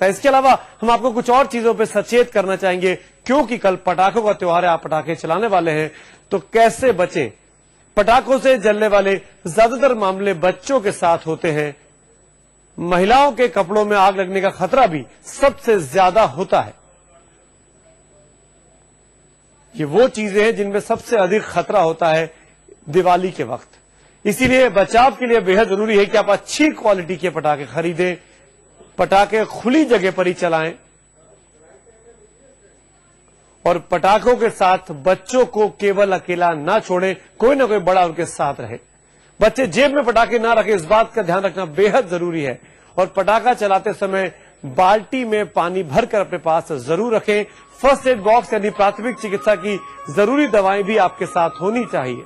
है। इसके अलावा हम आपको कुछ और चीज़ों पर सचेत करना चाहेंगे, क्योंकि कल पटाखों का त्योहार है, आप पटाखे चलाने वाले हैं तो कैसे बचे? पटाखों से जलने वाले ज़्यादातर मामले बच्चों के साथ होते हैं। महिलाओं के कपड़ों में आग लगने का खतरा भी सबसे ज़्यादा होता है। ये वो चीज़ें हैं जिनमें सबसे अधिक खतरा होता है दिवाली के वक्त। इसीलिए बचाव के लिए बेहद ज़रूरी है कि आप अच्छी क्वालिटी के पटाखे खरीदें पटाखे खुली जगह पर ही चलाएँ और पटाखों के साथ बच्चों को केवल अकेला ना छोड़ें, कोई ना कोई बड़ा उनके साथ रहे। बच्चे जेब में पटाखे ना रखें, इस बात का ध्यान रखना बेहद ज़रूरी है। और पटाखा चलाते समय बाल्टी में पानी भरकर अपने पास ज़रूर रखें। फ़र्स्ट एड बॉक्स यानी प्राथमिक चिकित्सा की ज़रूरी दवाएँ भी आपके साथ होनी चाहिए।